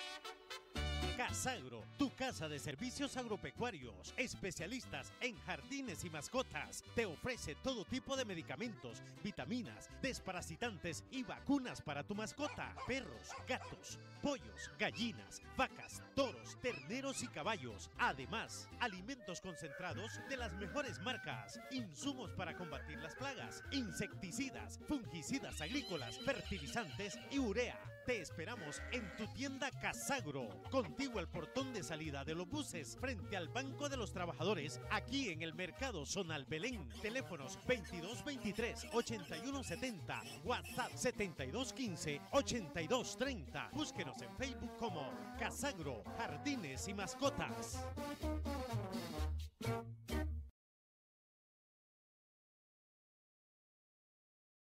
Thank you. Casagro, tu casa de servicios agropecuarios, especialistas en jardines y mascotas. Te ofrece todo tipo de medicamentos, vitaminas, desparasitantes y vacunas para tu mascota. Perros, gatos, pollos, gallinas, vacas, toros, terneros y caballos. Además, alimentos concentrados de las mejores marcas, insumos para combatir las plagas, insecticidas, fungicidas agrícolas, fertilizantes y urea. Te esperamos en tu tienda Casagro, contigo al portón de salida de los buses, frente al Banco de los Trabajadores, aquí en el Mercado Zonal Belén. Teléfonos 2223-8170, WhatsApp 7215-8230. Búsquenos en Facebook como Casagro, Jardines y Mascotas.